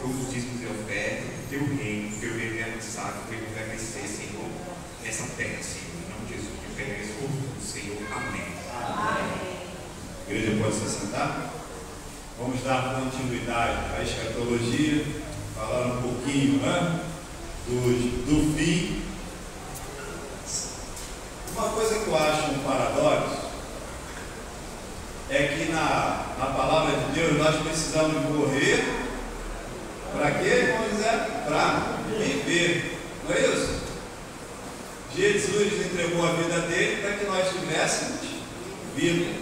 todos os dízimos e ofertas, o teu reino, o teu reino é avançado, o teu reino vai crescer, Senhor, nessa terra, Senhor. Em nome de Jesus, eu peço por tudo, Senhor. Amém. Amém. Igreja pode se sentar? Vamos dar continuidade à escatologia, falar um pouquinho né, do, do fim. Uma coisa que eu acho um paradoxo é que na, na palavra de Deus nós precisamos morrer para quê? Para viver. Não é isso? Jesus entregou a vida dele para que nós tivéssemos vida.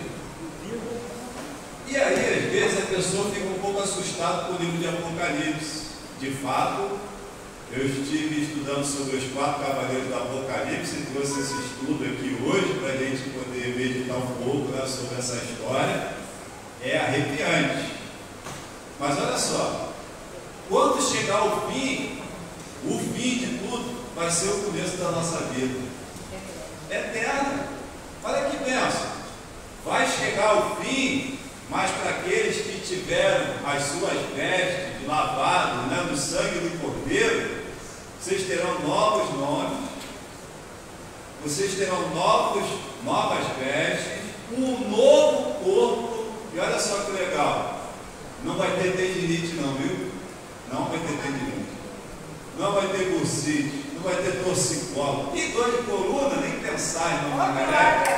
E aí, às vezes, a pessoa fica um pouco assustada com o livro de Apocalipse. De fato, eu estive estudando sobre os quatro cavaleiros do Apocalipse e trouxe esse estudo aqui hoje para a gente poder meditar um pouco né, sobre essa história. É arrepiante. Mas olha só, quando chegar o fim, o fim de tudo vai ser o começo da nossa vida. Eterna. Olha que benção. Vai chegar o fim mas para aqueles que tiveram as suas vestes lavadas né, no sangue do Cordeiro, vocês terão novos nomes, vocês terão novos, novas vestes, um novo corpo, e olha só que legal, não vai ter tendinite não, viu? Não vai ter tendinite, não vai ter bursite, não vai ter torcicolo, e dor de coluna, nem pensar, irmão Margarete.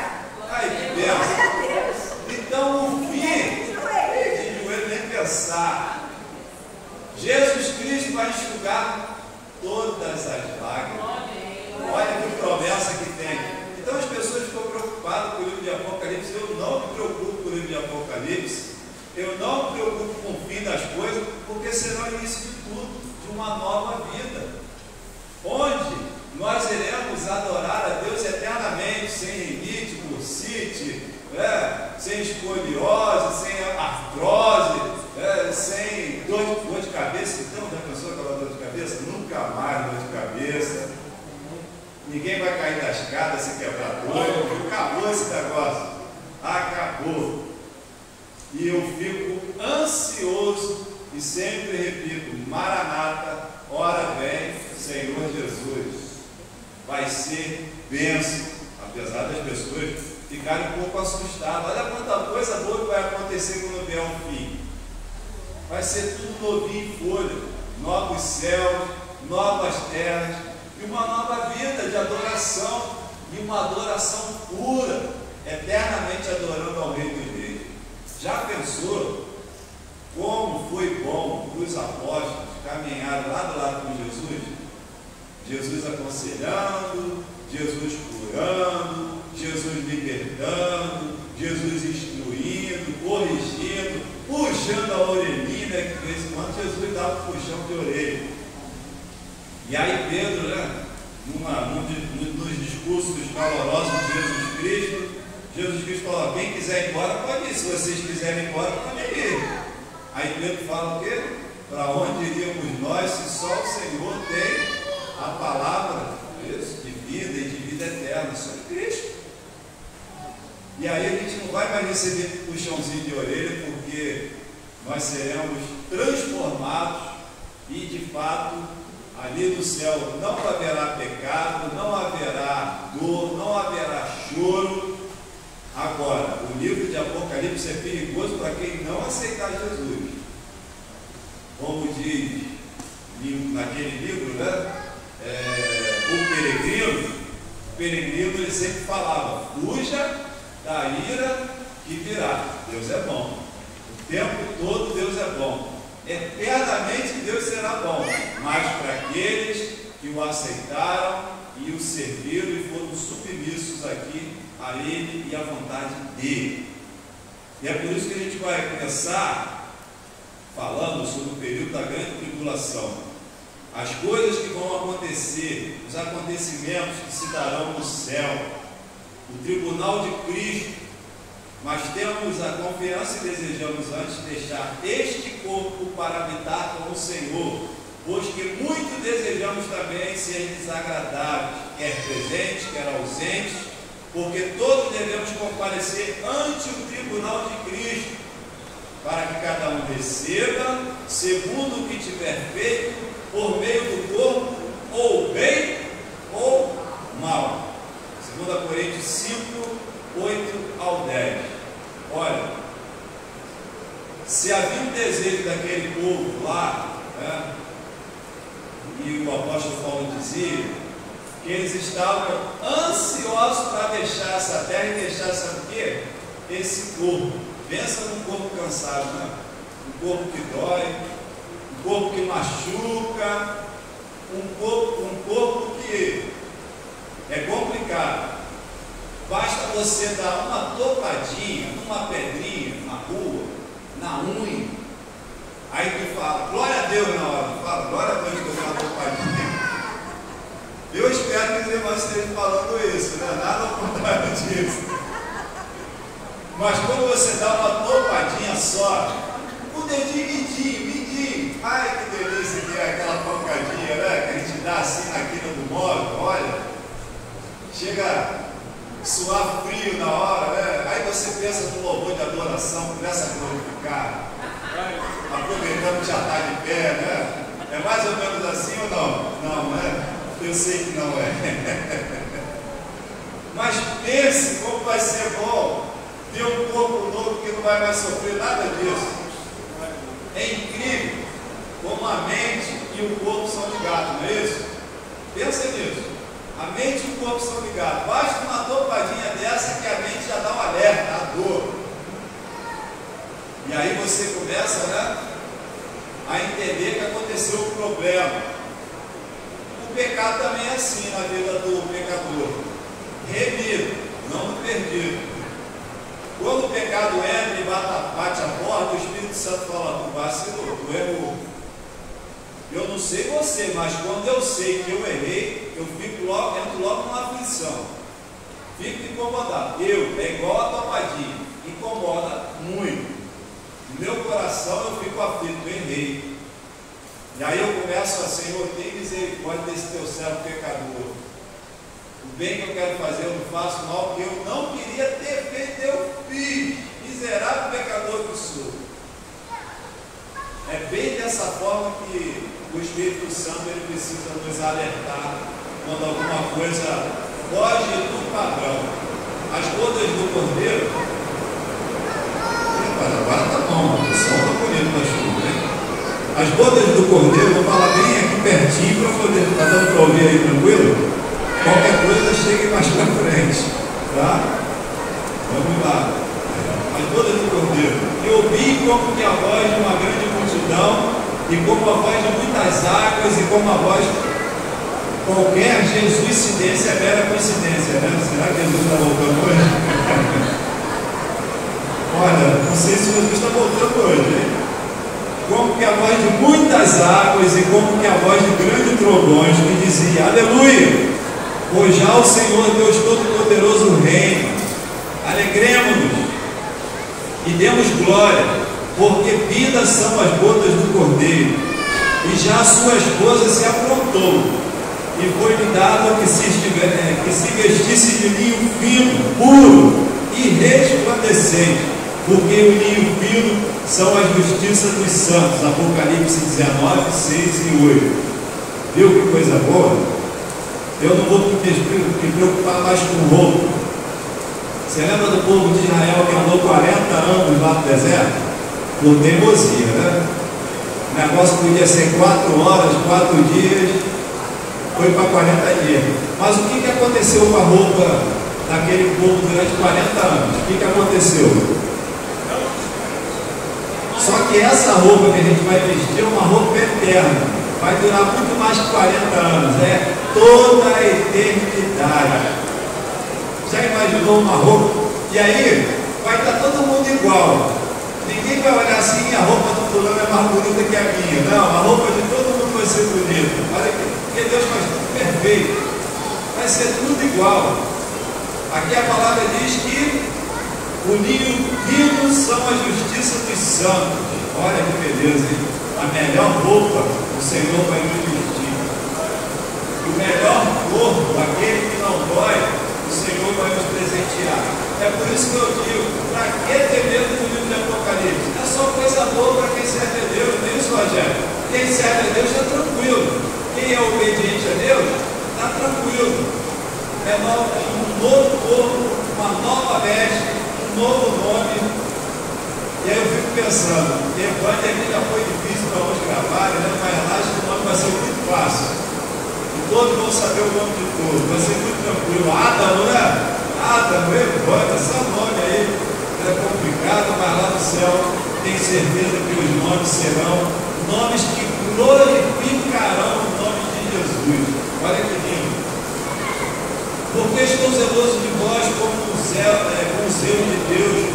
Ai, que Deus! Então, o fim, de joelho nem pensar. Jesus Cristo vai enxugar todas as lágrimas. Olha que promessa que tem. Então, as pessoas ficam preocupadas com o livro de Apocalipse. Eu não me preocupo com o livro de Apocalipse. Eu não me preocupo com o fim das coisas, porque será o início de tudo, de uma nova vida. Onde nós iremos adorar a Deus eternamente, sem limite, bursite, é, sem escoliose, sem artrose, é, sem dor de, dor de cabeça. Então, já pensou aquela dor de cabeça? Nunca mais dor de cabeça. Ninguém vai cair da escada se quebrar doido. Acabou esse negócio. Acabou. E eu fico ansioso e sempre repito: Maranata, ora vem, Senhor Jesus. Vai ser benção, apesar das pessoas ficarem um pouco assustados. Olha quanta coisa boa que vai acontecer quando vier um fim. Vai ser tudo novinho em folha, novos céus, novas terras e uma nova vida de adoração e uma adoração pura, eternamente adorando ao Rei do Rei. Já pensou como foi bom para os apóstolos caminhar lado a lado com Jesus? Jesus aconselhando, Jesus curando, Jesus libertando, Jesus instruindo, corrigindo, puxando a orelhinha, né, que em quando Jesus dava um puxão de orelha. E aí Pedro, né, numa, num, nos discursos calorosos de Jesus Cristo, Jesus Cristo falou, quem quiser ir embora pode ir, se vocês quiserem ir embora, pode ir. Aí Pedro fala o quê? Para onde iríamos nós se só o Senhor tem a palavra isso, de vida e de vida eterna, só em Cristo. E aí a gente não vai mais receber puxãozinho de orelha, porque nós seremos transformados e de fato ali no céu não haverá pecado, não haverá dor, não haverá choro. Agora, o livro de Apocalipse é perigoso para quem não aceitar Jesus. Como diz naquele livro, né? É, o peregrino, o peregrino ele sempre falava, fuja da ira que virá. Deus é bom. O tempo todo Deus é bom. Eternamente Deus será bom. Mas para aqueles que o aceitaram e o serviram e foram submissos aqui a Ele e à vontade dele. E é por isso que a gente vai começar falando sobre o período da grande tribulação. As coisas que vão acontecer, os acontecimentos que se darão no céu, o tribunal de Cristo, mas temos a confiança e desejamos antes deixar este corpo para habitar com o Senhor, pois que muito desejamos também ser desagradáveis, quer presentes, quer ausentes, porque todos devemos comparecer ante o tribunal de Cristo, para que cada um receba, segundo o que tiver feito, por meio do corpo, ou bem ou mal. 2 Coríntios 5, 8 ao 10. Olha, se havia um desejo daquele povo lá, né, e o apóstolo Paulo dizia que eles estavam ansiosos para deixar essa terra e deixar, sabe o quê? Esse corpo. Pensa num corpo cansado, né? Um corpo que dói, um corpo que machuca, um corpo, um corpo que é complicado. Basta você dar uma topadinha, uma pedrinha na rua, na unha. Aí tu fala, glória a Deus na hora. Tu fala, glória a Deus que eu dei uma topadinha. Eu espero que os estejam falando isso, né? Nada ao contrário disso. Mas quando você dá uma topadinha só, o dedinho midinho, midinho, ai que delícia que é aquela pancadinha, né? Que a gente dá assim na quina do móvel, olha. Chega a suar frio na hora, né? Aí você pensa no louvor de adoração, começa a glorificar, aproveitando que já está de pé, né? É mais ou menos assim ou não? Não, né? Eu sei que não é. Mas pense como vai ser bom ter um corpo novo que não vai mais sofrer nada disso. É incrível como a mente e o corpo são ligados, não é isso? Pensa nisso. A mente e o corpo são ligados. Basta uma topadinha dessa que a mente já dá um alerta, a dor. E aí você começa né, a entender que aconteceu um problema. Pecado também é assim na vida do pecador. Remido, não perdido. Quando o pecado entra e bate a porta, o Espírito Santo fala, tu vacilou, tu errou. Eu não sei você, mas quando eu sei que eu errei, eu fico logo, entro logo numa aflição. Fico incomodado. Eu, é igual a topadinha, incomoda muito. No meu coração eu fico aflito, eu errei. E aí eu começo a, Senhor, tem misericórdia desse teu servo pecador. O bem que eu quero fazer eu não faço, mal que eu não queria ter feito, eu fiz. Miserável pecador que sou. É bem dessa forma que o Espírito Santo ele precisa nos alertar quando alguma coisa foge do padrão. As bodas do cordeiro. Agora tá bom, o sol está bonito na chuva, hein? As bodas do cordeiro, vou falar bem aqui pertinho para poder. Está dando para ouvir aí tranquilo? Qualquer coisa chegue mais para frente. Tá? Vamos lá. As bodas do cordeiro. Eu ouvi como que a voz de uma grande multidão e como a voz de muitas águas, e como a voz qualquer Jesuicidência é mera coincidência, né? Será que Jesus está voltando hoje? Olha, não sei se Jesus está voltando hoje, hein? Que a voz de muitas águas e como que a voz de grandes trovões que dizia, aleluia, pois já o Senhor Deus Todo-Poderoso reina, alegremos-nos e demos glória, porque vidas são as bodas do cordeiro, e já a sua esposa se aprontou, e foi-lhe dado que se, é, que se vestisse de linho fino, puro e resplandecente, porque o linho fino são as justiças dos santos, Apocalipse 19, 6 e 8. Viu que coisa boa? Eu não vou me preocupar mais com roupa. Você lembra do povo de Israel que andou 40 anos lá no deserto? por teimosia, né? O negócio podia ser quatro horas, quatro dias, foi para 40 dias. Mas o que, que aconteceu com a roupa daquele povo durante 40 anos? O que, que aconteceu? Só que essa roupa que a gente vai vestir é uma roupa eterna. Vai durar muito mais que 40 anos. É toda a eternidade. Já imaginou uma roupa? E aí vai estar todo mundo igual. Ninguém vai olhar assim, a roupa do fulano é mais bonita que a minha. Não, a roupa de todo mundo vai ser bonita. Olha porque Deus faz tudo perfeito. Vai ser tudo igual. Aqui a palavra diz que o fino são a justiça dos santos. Olha que beleza, hein? A melhor roupa o Senhor vai nos vestir. O melhor corpo, aquele que não dói, o Senhor vai nos presentear. É por isso que eu digo, para que ter medo do livro de Apocalipse? É só coisa boa para quem serve a Deus, é isso, Rogério? Quem serve a Deus está tranquilo. Quem é obediente a Deus está tranquilo. É um novo corpo, uma nova veste, um novo nome. E aí eu fico pensando, Evânia aqui já foi difícil para nós gravar, né? mas lá acho que o nome vai ser muito fácil. E todos vão saber o nome de todos, vai ser muito tranquilo. Adamo, né? Adamo, Evânia, esse nome aí é complicado, mas lá no céu tenho certeza que os nomes serão nomes que glorificarão o nome de Jesus. Olha que lindo. Porque estou zeloso de vós como o zelo, é, com o zelo de Deus,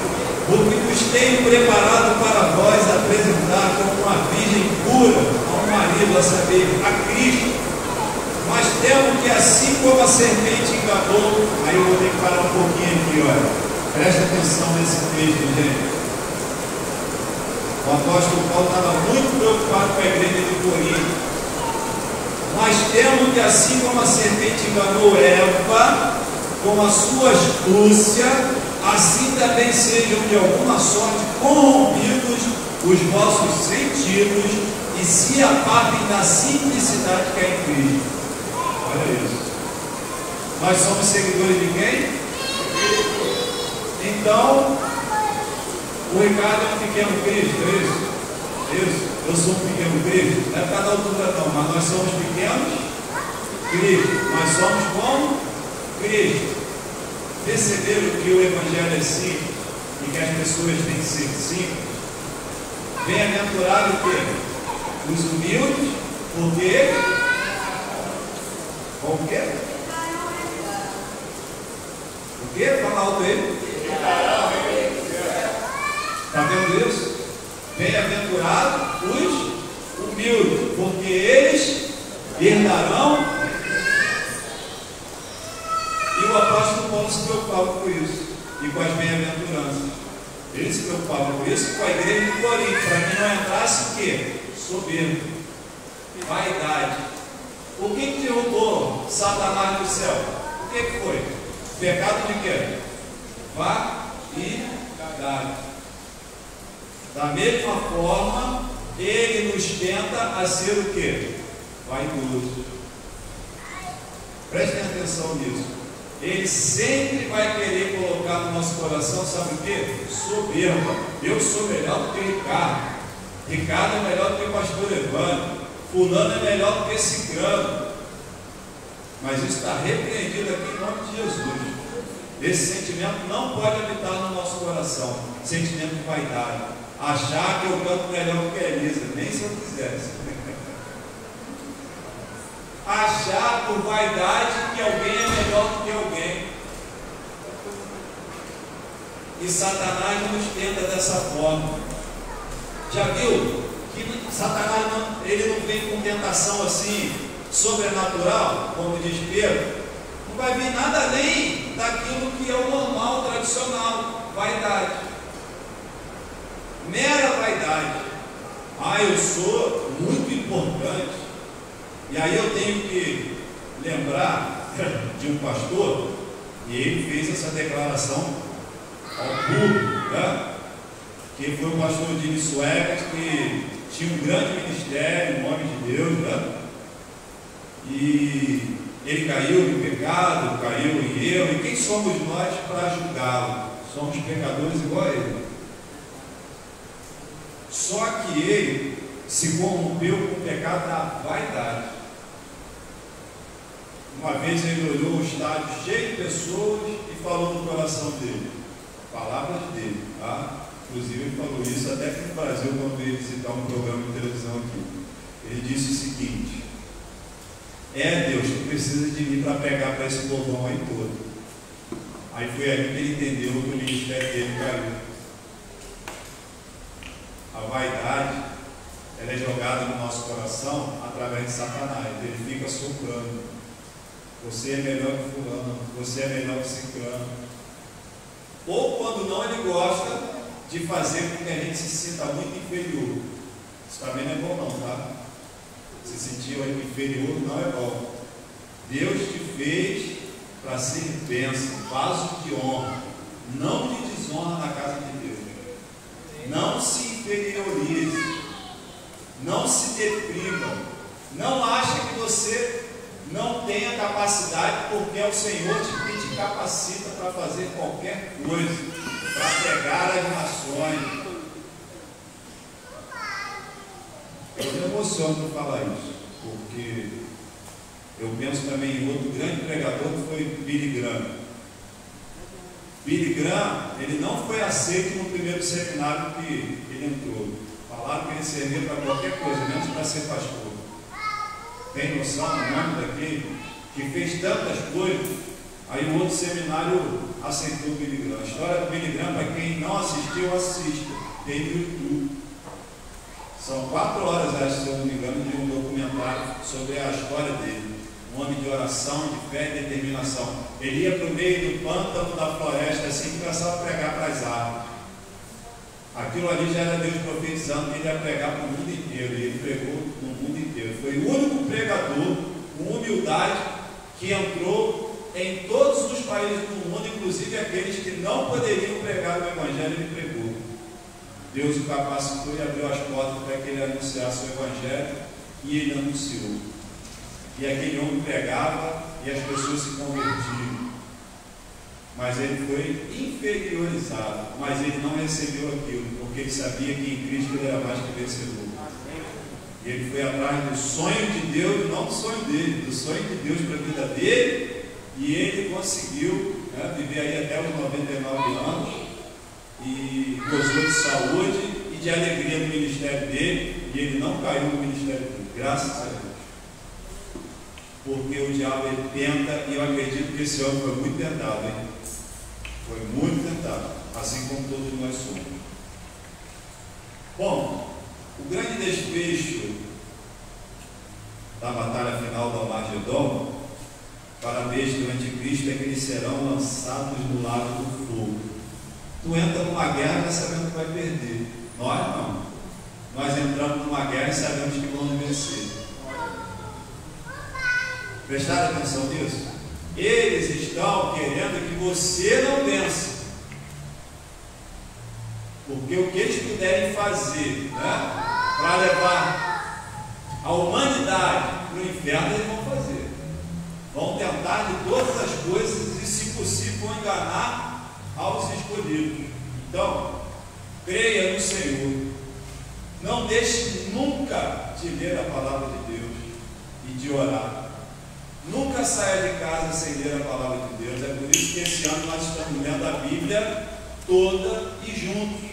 porque vos tenho preparado para vós apresentar como uma virgem pura a um marido, a saber, a Cristo. Mas temo que assim como a serpente enganou, aí eu vou ter que parar um pouquinho aqui, olha. Presta atenção nesse texto, gente. O apóstolo Paulo estava muito preocupado com a igreja de Corinto. Mas temo que assim como a serpente enganou Eva, com a sua astúcia, assim também sejam de alguma sorte corrompidos os vossos sentidos e se apartem da simplicidade que é em Cristo. Olha isso. Nós somos seguidores de quem? Então, o Ricardo é um pequeno Cristo, é isso? Isso. Eu sou um pequeno Cristo. Não é cada altura não, mas nós somos pequenos Cristo. Nós somos como Cristo. Perceberam que o Evangelho é simples e que as pessoas têm que ser simples? Bem-aventurado o quê? Os humildes, porque o quê? O quê? Fala alto aí. Está vendo isso? Bem-aventurados os humildes, porque eles herdarão. E o apóstolo Paulo se preocupava com isso, e com as bem-aventuranças. Ele se preocupava com isso com a igreja de Corinto, para que não entrasse o quê? Soberbo, vaidade. O que, derrubou Satanás do céu? O que, que foi? Pecado de quê? Vaidade. Da mesma forma, ele nos tenta a ser o que? Vaidoso. Prestem atenção nisso. Ele sempre vai querer colocar no nosso coração, sabe o que? Soberba. Eu sou melhor do que Ricardo. Ricardo é melhor do que o pastor Evandro. Fulano é melhor do que Cicrano. Mas isso está repreendido aqui em nome de Jesus. Esse sentimento não pode habitar no nosso coração. Sentimento de vaidade achar que eu canto melhor que a Elisa, nem se eu quisesse. achar por vaidade que alguém é melhor do que alguém. E Satanás nos tenta dessa forma. Já viu que Satanás não, ele não vem com tentação assim sobrenatural, como diz Pedro? Não vai vir nada além daquilo que é o normal, tradicional, vaidade mera vaidade. Ah, eu sou muito importante. E aí eu tenho que lembrar de um pastor, e ele fez essa declaração ao público, né? que foi o pastor Dini Suegas, que tinha um grande ministério, em nome de Deus, né? e ele caiu em pecado, caiu em erro, e quem somos nós para julgá-lo? Somos pecadores igual a ele. Só que ele se corrompeu com o pecado da vaidade. Uma vez ele olhou o estádio cheio de pessoas e falou no coração dele, palavras dele, tá? Inclusive ele falou isso até aqui no Brasil quando veio visitar um programa de televisão aqui. Ele disse o seguinte: É Deus, tu precisa de mim para pegar para esse povão aí todo. Aí foi ali que ele entendeu que o ministério dele caiu a vaidade, ela é jogada no nosso coração através de Satanás. Ele fica soprando. Você é melhor que fulano, você é melhor que ciclano. Ou quando não, ele gosta de fazer com que a gente se sinta muito inferior. Isso também não é bom não, tá? Se sentir inferior não é bom. Deus te fez para ser bênção, vaso de honra. não de desonra na casa de Deus. Não se inferiorize. Não se deprima. Não ache que você não tem a capacidade, porque é o Senhor que te capacita para fazer qualquer coisa, para pregar as nações. Eu me emociono por falar isso, porque eu penso também em outro grande pregador que foi Billy Graham. Billy Graham, ele não foi aceito no primeiro seminário que ele entrou. Falaram que ele servia para qualquer coisa, menos para ser pastor tem noção do nome daquele que fez tantas coisas. Aí o outro seminário aceitou o Billy. A história do Billy para quem não assistiu, assista. Tem no YouTube. São quatro horas, acho, se eu não me engano, de um documentário sobre a história dele. Um homem de oração, de fé e determinação. Ele ia para o meio do pântano da floresta, assim, começava a pregar para as árvores. Aquilo ali já era Deus profetizando que ele ia pregar para o mundo inteiro. E ele pregou no mundo inteiro. Foi o único pregador com humildade que entrou em todos os países do mundo, inclusive aqueles que não poderiam pregar o Evangelho, ele pregou. Deus o capacitou e abriu as portas para que ele anunciasse o Evangelho e ele anunciou. E aquele homem pregava e as pessoas se convertiam mas ele foi inferiorizado, mas ele não recebeu aquilo, porque ele sabia que em Cristo ele era mais que vencedor. E ele foi atrás do sonho de Deus, não do sonho dele, do sonho de Deus para a vida dele, e ele conseguiu né, viver aí até os 99 anos, e gozou de saúde e de alegria no ministério dele, e ele não caiu no ministério dele, graças a Deus. Porque o diabo ele tenta, e eu acredito que esse homem foi muito tentado, hein? Foi muito tentado, assim como todos nós somos. Bom, o grande desfecho da batalha final do Armagedon para a besta do anticristo é que eles serão lançados no lago do fogo. Tu entra numa guerra sabendo que vai perder. Nós não. Nós entramos numa guerra e sabemos que vamos vencer. Prestaram atenção nisso? Eles estão querendo que você não vença. Porque o que eles puderem fazer né, para levar a humanidade para o inferno, eles vão fazer. Vão tentar de todas as coisas e, se possível, vão enganar aos escolhidos. Então, creia no Senhor. Não deixe nunca de ler a palavra de Deus e de orar. Nunca saia de casa sem ler a palavra de Deus. É por isso que esse ano nós estamos lendo a Bíblia toda e juntos.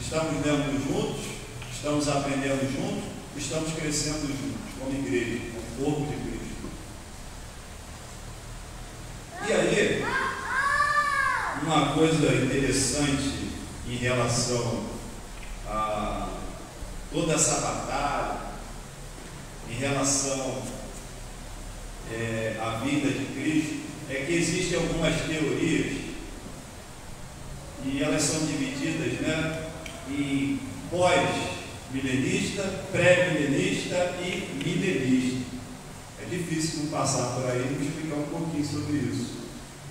Estamos lendo juntos, estamos aprendendo juntos, estamos crescendo juntos, como igreja, como corpo de Cristo. E aí, uma coisa interessante em relação a toda essa batalha, em relação é, a vida de Cristo, é que existem algumas teorias e elas são divididas né, em pós-milenista, pré-milenista e milenista. É difícil não passar por aí e explicar um pouquinho sobre isso.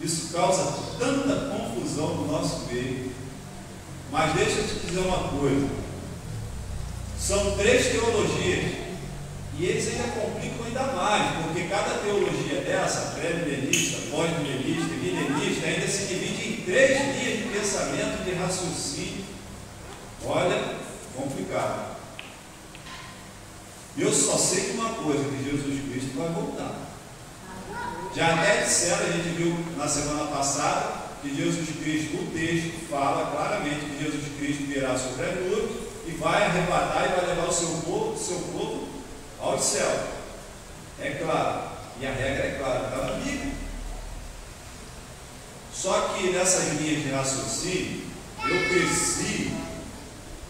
Isso causa tanta confusão no nosso meio. Mas deixa eu te dizer uma coisa. São três teologias e eles ainda complicam ainda mais, porque cada teologia dessa, pré-milenista, pós-milenista, milenista, ainda se divide em três linhas de pensamento, de raciocínio. Olha, complicado. Eu só sei de uma coisa, que Jesus Cristo vai voltar. Já até disseram, a gente viu na semana passada, que Jesus Cristo, o texto fala claramente que Jesus Cristo virá sobre a nuvem e vai arrebatar e vai levar o seu povo, seu povo ao céu. É claro. E a regra é clara, está na Bíblia. Só que nessas linhas de raciocínio, eu cresci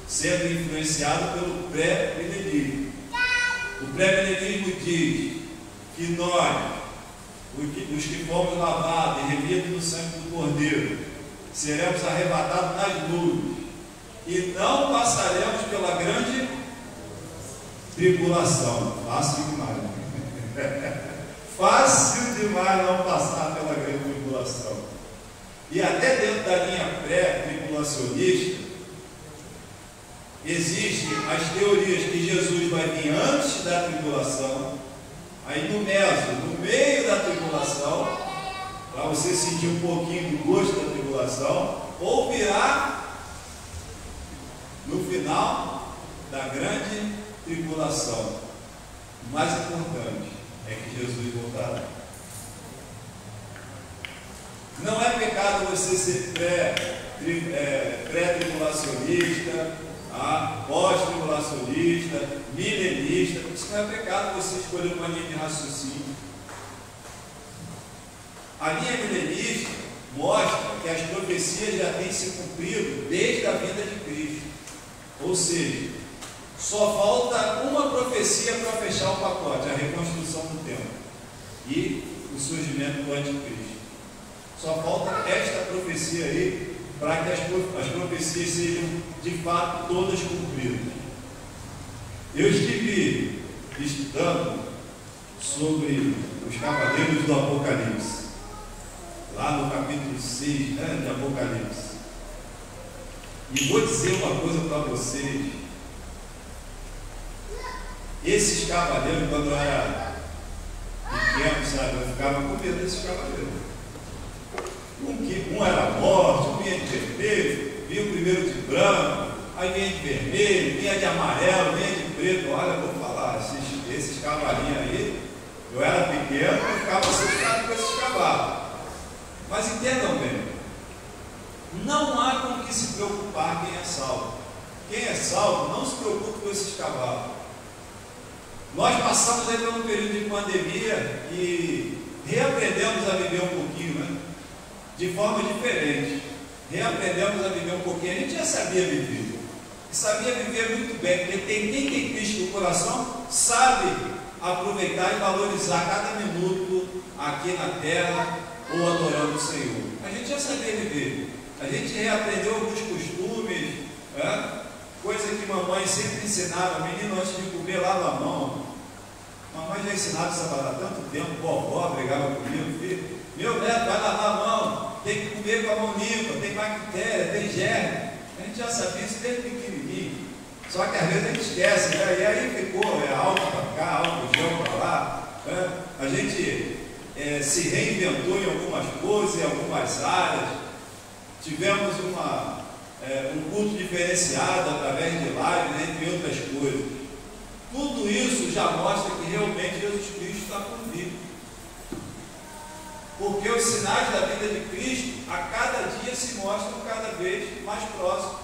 sendo influenciado pelo pré-milenismo. O pré-milenismo diz que nós, os que fomos lavados e remidos no sangue do Cordeiro, seremos arrebatados nas nuvens e não passaremos pela grande Tribulação, fácil demais. fácil demais não passar pela grande tribulação. E até dentro da linha pré-tribulacionista, existem as teorias que Jesus vai vir antes da tribulação, aí no meso, no meio da tribulação, para você sentir um pouquinho do gosto da tribulação, ou virá no final da grande tribulação. O mais importante é que Jesus voltará. Não é pecado você ser é, pré-tribulacionista, pré tá? pós-tribulacionista, milenista. Isso não é pecado você escolher uma linha de raciocínio. A linha milenista mostra que as profecias já têm se cumprido desde a vinda de Cristo. Ou seja, só falta uma profecia para fechar o pacote, a reconstrução do templo e o surgimento do anticristo. Só falta esta profecia aí para que as, as profecias sejam de fato todas cumpridas. Eu estive estudando sobre os cavaleiros do Apocalipse, lá no capítulo 6 né, de Apocalipse. E vou dizer uma coisa para vocês. Esses cavaleiros, quando eu era pequeno, sabe, eu ficava com medo desses cavaleiros. Um, que, um era morte, um vinha de vermelho, vinha o primeiro de branco, aí vinha de vermelho, vinha de amarelo, vinha de preto. Olha, vou falar, esses, esses cavalinhos aí, eu era pequeno, eu ficava assustado com esses cavalos. Mas entendam bem, não há com que se preocupar quem é salvo. Quem é salvo não se preocupe com esses cavalos. Nós passamos aí por um período de pandemia e reaprendemos a viver um pouquinho, né? De forma diferente. Reaprendemos a viver um pouquinho. A gente já sabia viver. E sabia viver muito bem, porque tem, quem tem Cristo no coração sabe aproveitar e valorizar cada minuto aqui na terra ou adorando o Senhor. A gente já sabia viver. A gente reaprendeu alguns costumes, é? coisa que mamãe sempre ensinava, menino antes de comer lava a mão. Mamãe já ensinava isso há tanto tempo, vovó brigava comigo, filho. Meu neto vai lavar a mão, tem que comer com a mão limpa, tem bactéria, tem germe. A gente já sabia isso desde pequenininho. Só que às vezes a gente esquece, né? E aí ficou é, álcool para cá, álcool gel para lá. Né? A gente é, se reinventou em algumas coisas, em algumas áreas. Tivemos uma, é, um culto diferenciado através de live, entre outras coisas. Tudo isso já mostra que realmente Jesus Cristo está vir. Porque os sinais da vida de Cristo a cada dia se mostram cada vez mais próximos.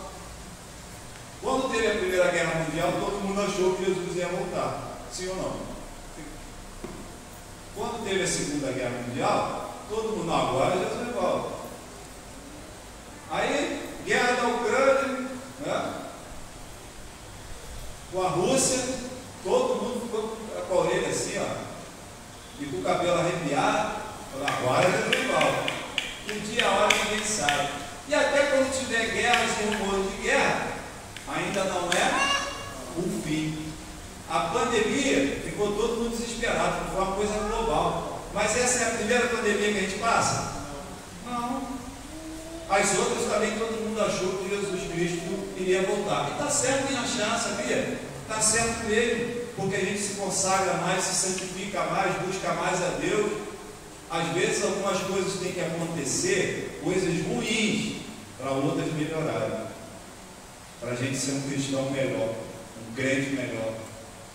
Quando teve a Primeira Guerra Mundial, todo mundo achou que Jesus ia voltar. Sim ou não? Quando teve a Segunda Guerra Mundial, todo mundo, agora Jesus volta. Aí, guerra da Ucrânia, né? com a Rússia, todo mundo ficou com a orelha assim, ó, e com o cabelo arrepiado. Agora é igual. Um dia a hora ninguém sabe. E até quando tiver guerras e rumores de guerra, ainda não é o fim. A pandemia ficou todo mundo desesperado, porque foi uma coisa global. Mas essa é a primeira pandemia que a gente passa? Não. As outras também todo mundo achou que Jesus Cristo iria voltar. E está certo em achar, sabia? Está certo mesmo, porque a gente se consagra mais, se santifica mais, busca mais a Deus às vezes algumas coisas têm que acontecer, coisas ruins, para outras melhorarem. Para a gente ser um cristão melhor, um crente melhor,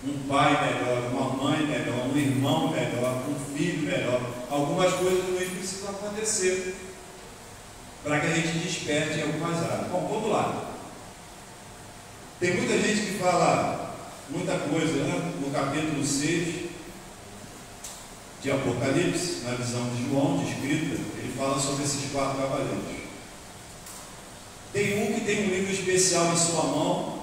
um pai melhor, uma mãe melhor, um irmão melhor, um filho melhor. Algumas coisas ruins precisam acontecer para que a gente desperte em algumas áreas. Bom, vamos lá. Tem muita gente que fala muita coisa né? no capítulo 6 de Apocalipse, na visão de João, de escrita, ele fala sobre esses quatro cavaleiros. Tem um que tem um livro especial em sua mão,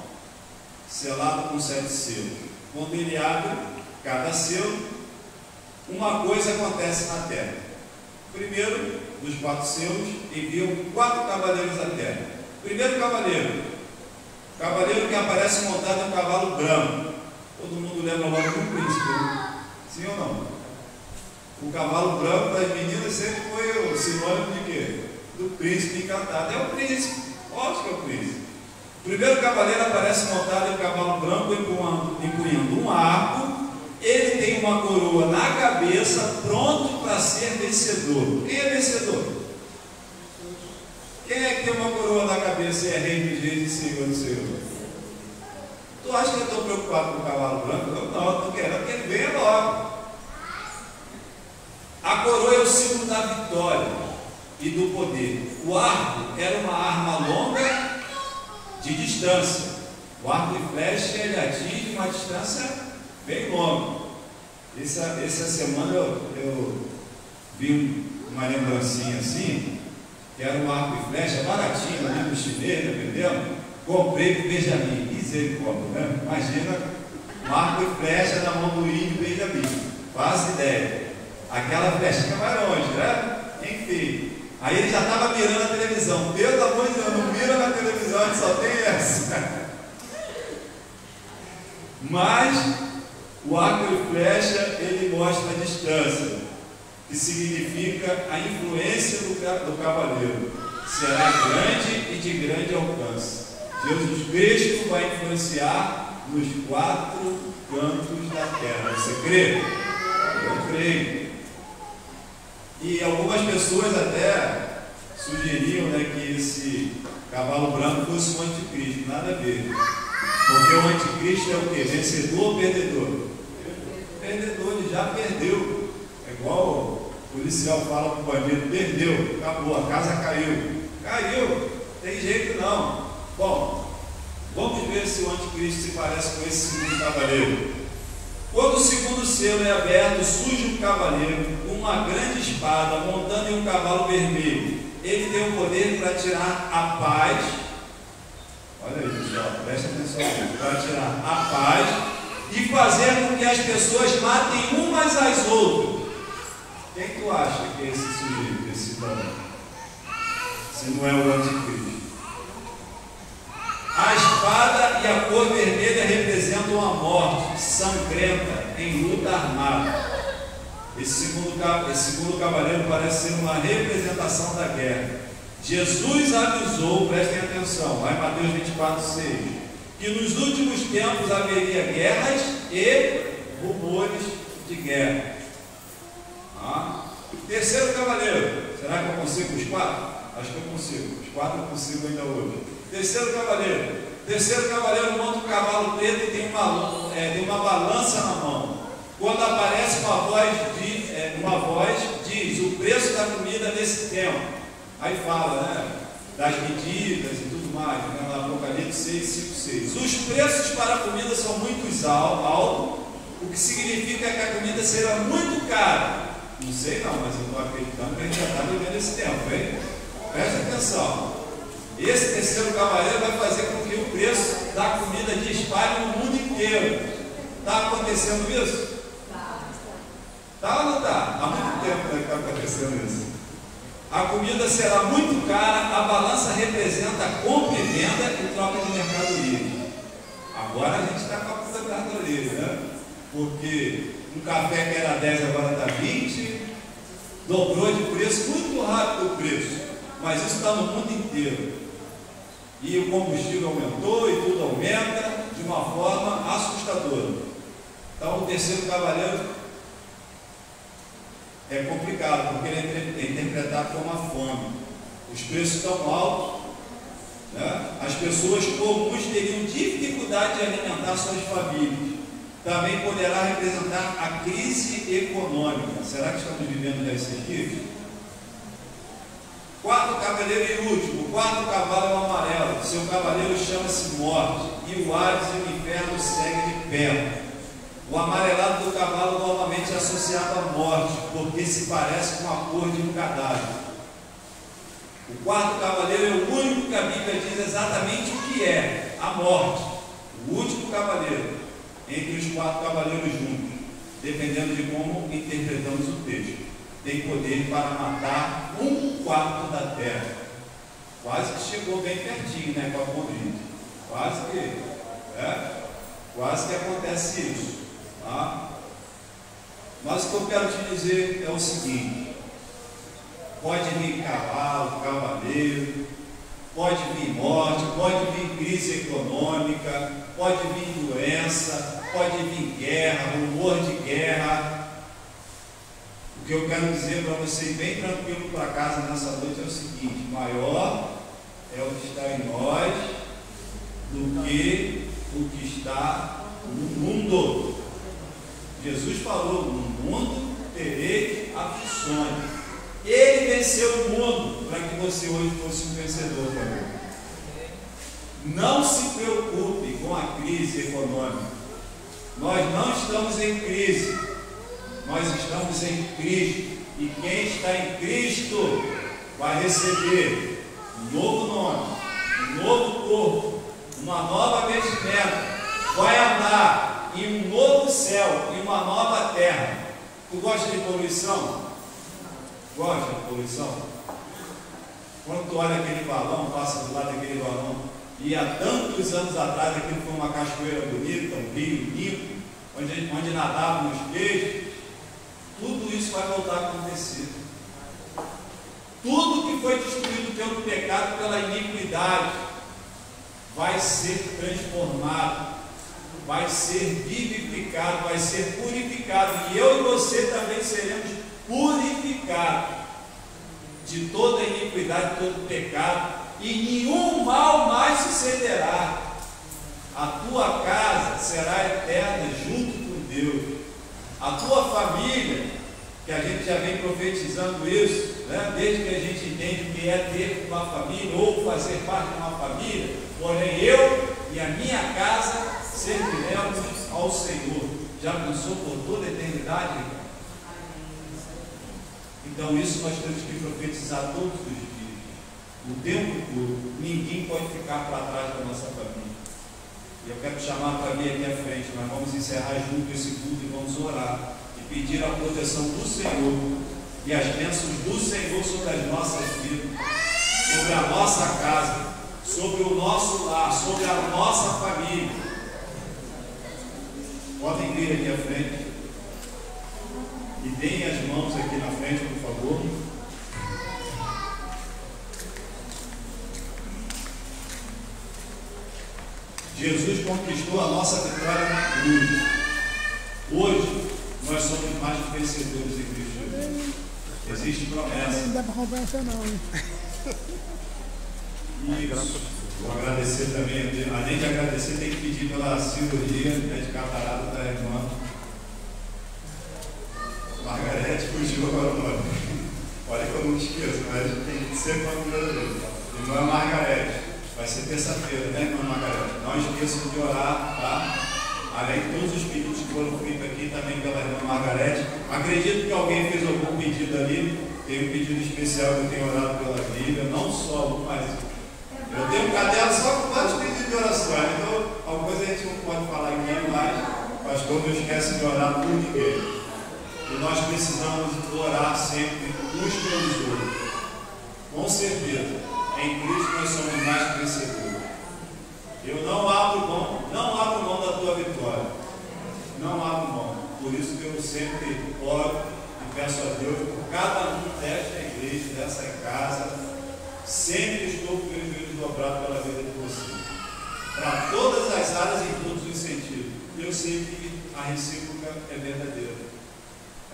selado com sete selos. Quando ele abre cada selo, uma coisa acontece na terra. Primeiro, dos quatro selos, enviam quatro cavaleiros à terra. Primeiro cavaleiro, cavaleiro que aparece montado em um cavalo branco. Todo mundo lembra logo do príncipe, né? sim ou não? O cavalo branco das meninas sempre foi o sinônimo de quê? do príncipe encantado. É o príncipe, óbvio que é o príncipe. O primeiro cavaleiro aparece montado em um cavalo branco, empunhando um arco. Ele tem uma coroa na cabeça, pronto para ser vencedor. Quem é vencedor? Quem é que tem uma coroa na cabeça e é rei de reis e senhor do senhor? Tu acha que eu estou preocupado com o cavalo branco? Eu não, estou querendo que ele venha logo. A coroa é o símbolo da vitória e do poder. O arco era uma arma longa de distância. O arco e flecha ele atinge uma distância bem longa. Essa, essa semana eu, eu vi uma lembrancinha assim, que era um arco e flecha baratinho ali no chinês, tá entendendo? Comprei para o Benjamin, misericórdia, né? Imagina um arco e flecha na mão do índio Benjamin. Faz ideia. Aquela flechinha vai longe, né? Enfim. Aí ele já estava mirando a televisão. Pelo amor de Deus, não mira na televisão, gente só tem essa. Mas o arco e flecha ele mostra a distância, que significa a influência do, do cavaleiro. Será grande e de grande alcance. Jesus Cristo vai influenciar nos quatro cantos da terra. Você crê? Eu creio. E algumas pessoas até sugeriam né, que esse cavalo branco fosse um anticristo. Nada a ver. Porque o anticristo é o que? Vencedor ou perdedor? Perdedor, ele já perdeu. É igual o policial fala para o bandido, perdeu, acabou, a casa caiu. Caiu, tem jeito não. Bom, vamos ver se o anticristo se parece com esse segundo cavaleiro. Quando o segundo selo é aberto, surge um cavaleiro com uma grande espada montando em um cavalo vermelho. Ele tem o poder para tirar a paz. Olha aí, pessoal, presta atenção aqui. Para tirar a paz e fazer com que as pessoas matem umas às outras. Quem tu acha que é esse sujeito, esse cidadão? Se não é o anticristo. A espada e a cor vermelha representam a morte sangrenta em luta armada. Esse segundo, esse segundo cavaleiro parece ser uma representação da guerra. Jesus avisou, prestem atenção, lá em Mateus 24, 6, que nos últimos tempos haveria guerras e rumores de guerra. Ah. Terceiro cavaleiro, será que eu consigo os quatro? Acho que eu consigo, os quatro eu consigo ainda hoje. Terceiro cavaleiro. Terceiro cavaleiro monta um cavalo preto e tem uma, é, tem uma balança na mão. Quando aparece uma voz, diz, é, uma voz diz o preço da comida nesse tempo. Aí fala, né? Das medidas e tudo mais, né, no Apocalipse 6, 5, 6. Os preços para a comida são muito altos, o que significa que a comida será muito cara. Não sei não, mas eu estou acreditando que a gente já está vivendo esse tempo, hein? Presta atenção. Esse terceiro cavaleiro vai fazer com que o preço da comida dispare no mundo inteiro. Está acontecendo isso? Está ou não está? Há muito tempo que está acontecendo isso. A comida será muito cara, a balança representa compra e venda e troca de mercadoria. Agora a gente está com a puta mercadoria, né? Porque um café que era 10 agora está 20, dobrou de preço, muito rápido o preço. Mas isso está no mundo inteiro e o combustível aumentou e tudo aumenta de uma forma assustadora. Então, o terceiro cavaleiro é complicado, porque ele é interpretado como a fome. Os preços estão altos, né? as pessoas comuns teriam dificuldade de alimentar suas famílias. Também poderá representar a crise econômica. Será que estamos vivendo nesses dias? Quarto cavaleiro e último, o quarto cavalo é amarelo. Seu cavaleiro chama-se morte, e o Ares e o inferno seguem de perto. O amarelado do cavalo normalmente é associado à morte, porque se parece com a cor de um cadáver. O quarto cavaleiro é o único que a Bíblia diz exatamente o que é: a morte. O último cavaleiro, entre os quatro cavaleiros juntos, dependendo de como interpretamos o texto tem poder para matar um quarto da terra. Quase que chegou bem pertinho, né, com a Covid. Quase que, é, quase que acontece isso. Tá? Mas o que eu quero te dizer é o seguinte: Pode vir cavalo, cavaleiro, pode vir morte, pode vir crise econômica, pode vir doença, pode vir guerra, rumor de guerra. O que eu quero dizer para você, bem tranquilo para casa nessa noite, é o seguinte: maior é o que está em nós do que o que está no mundo. Jesus falou: no mundo terei aflições. Ele venceu o mundo para que você hoje fosse um vencedor também. Não se preocupe com a crise econômica. Nós não estamos em crise, nós estamos em Cristo. E quem está em Cristo vai receber um novo nome, um novo corpo, uma nova vestimenta, vai andar em um novo céu, em uma nova terra. Tu gosta de poluição? Gosta de poluição? Quando tu olha aquele balão, passa do lado daquele balão, e há tantos anos atrás aquilo foi uma cachoeira bonita, um rio limpo, onde, onde nadavam os peixes, tudo isso vai voltar a acontecer. Tudo que foi destruído pelo pecado, pela iniquidade, vai ser transformado, vai ser vivificado, vai ser purificado. E eu e você também seremos purificados de toda iniquidade, de todo pecado, e nenhum mal mais sucederá. A tua casa será eterna junto com Deus. A tua família, que a gente já vem profetizando isso, né? desde que a gente entende o que é ter uma família ou fazer parte de uma família, porém eu e a minha casa serviremos ao Senhor. Já pensou por toda a eternidade, Então isso nós temos que profetizar todos os dias. O tempo todo, ninguém pode ficar para trás da nossa família. E eu quero chamar para mim aqui à frente, nós vamos encerrar junto esse culto e vamos orar e pedir a proteção do Senhor e as bênçãos do Senhor sobre as nossas vidas, sobre a nossa casa, sobre o nosso lar, sobre a nossa família. Podem vir aqui à frente e deem as mãos aqui na frente, por favor. Jesus conquistou a nossa vitória na cruz. Hoje, nós somos mais vencedores em Cristo Jesus. Existe promessa. Não dá para roubar essa não, hein? Isso. Vou agradecer também, além de agradecer, tem que pedir pela cirurgia né, de catarata da irmã. Margarete fugiu agora o nome. Olha que eu não esqueço, mas tem que ser para a primeira vez. Irmã Margarete. Vai ser terça-feira, né, irmã Margarete? Não esqueçam de orar, tá? Além de todos os pedidos que foram feitos aqui, também pela irmã Margarete. Acredito que alguém fez algum pedido ali. Tem um pedido especial que eu tenho orado pela Bíblia, não só mas eu tenho um caderno só com vários pedidos de oração. Então, alguma coisa a gente não pode falar aqui, mas o pastor não esquece de orar por ninguém. E nós precisamos orar sempre uns pelos outros. Com certeza. Em Cristo nós somos mais vencedores. Eu não abro mão, não abro mão da tua vitória. Não abro mão. Por isso que eu sempre oro e peço a Deus por cada um desta igreja, dessa casa. Sempre estou com o dobrado pela vida de você. Para todas as áreas em todos os sentidos. Eu sei que a recíproca é verdadeira.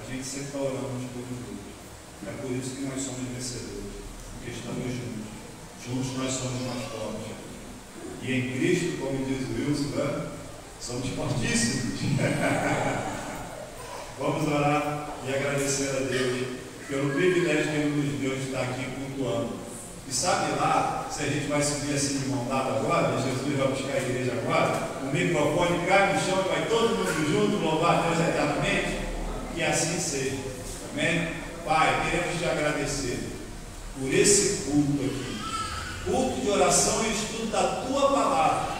A gente sempre está orando uns pelos. É por isso que nós somos vencedores. Porque estamos juntos. Juntos nós somos mais fortes. E em Cristo, como diz Wilson, né? somos fortíssimos. Vamos orar e agradecer a Deus pelo privilégio que Ele nos deu de estar aqui cultuando. E sabe lá, se a gente vai subir assim de mão dada agora, Jesus vai buscar a igreja agora, o microfone cai no chão e vai todo mundo junto louvar Deus eternamente, que assim seja. Amém? Pai, queremos te agradecer por esse culto aqui culto de oração e estudo da tua palavra.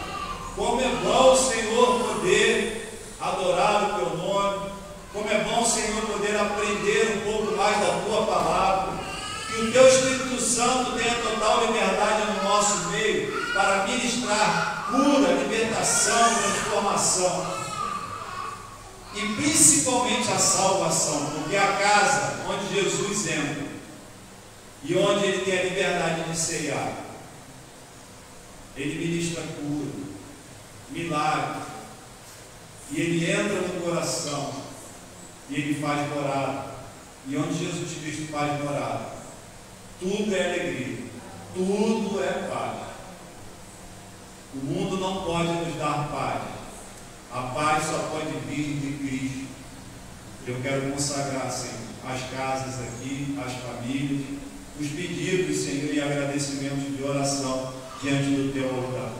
Como é bom, Senhor, poder adorar o teu nome. Como é bom, Senhor, poder aprender um pouco mais da tua palavra. Que o teu Espírito Santo tenha total liberdade no nosso meio para ministrar cura, libertação, transformação. E principalmente a salvação, porque é a casa onde Jesus entra e onde ele tem a liberdade de ceiar. Ele ministra cura, milagre, e ele entra no coração, e ele faz morada. E onde Jesus Cristo faz morada, tudo é alegria, tudo é paz. O mundo não pode nos dar paz. A paz só pode vir de Cristo. Eu quero consagrar, Senhor, as casas aqui, as famílias, os pedidos, Senhor, e agradecimentos de oração diante do teu altar.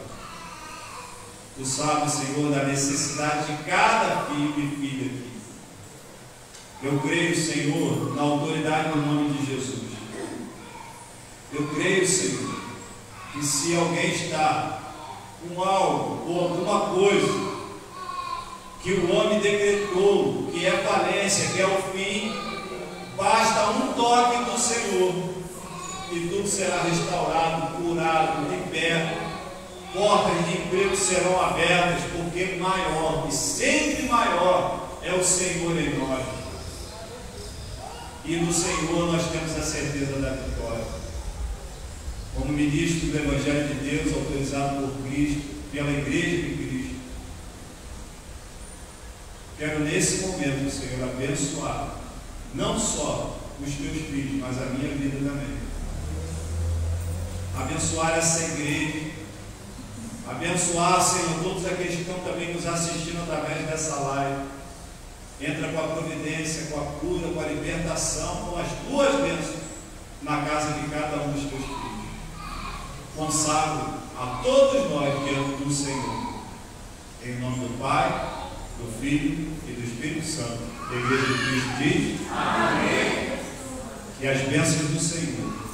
Tu sabes, Senhor, da necessidade de cada filho e filha aqui. Eu creio, Senhor, na autoridade do nome de Jesus. Eu creio, Senhor, que se alguém está com algo ou alguma coisa que o homem decretou, que é falência, que é o fim, basta um toque do Senhor e tudo será restaurado, curado, liberto. Portas de emprego serão abertas, porque maior e sempre maior é o Senhor em nós. E no Senhor nós temos a certeza da vitória. Como ministro do Evangelho de Deus, autorizado por Cristo, pela Igreja de Cristo, quero nesse momento, Senhor, abençoar não só os teus filhos, mas a minha vida também. Abençoar essa igreja, abençoar, Senhor, todos aqueles que estão também nos assistindo através dessa live Entra com a providência, com a cura, com a libertação, com as tuas bênçãos na casa de cada um dos teus filhos. Consagro a todos nós diante do Senhor. Em nome do Pai, do Filho e do Espírito Santo. A igreja de Cristo diz: Amém. Que as bênçãos do Senhor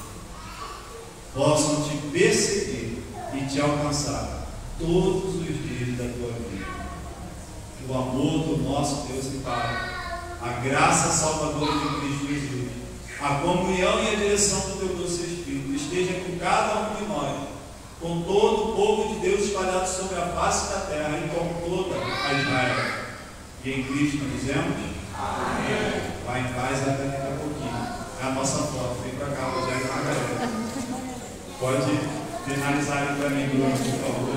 possam te perseguir e te alcançar todos os dias da tua vida o amor do nosso Deus e Pai, a graça salvadora de Cristo Jesus, a comunhão e a direção do teu doce Espírito esteja com cada um de nós, com todo o povo de Deus espalhado sobre a face da terra e com toda a Israel. E em Cristo dizemos: Amém. Vai em paz até daqui a pouquinho. É a nossa foto. Vem para cá, Rogério Margarida. Pode finalizar para mim, Bruno, por favor.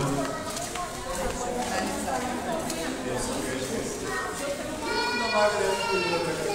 Margaret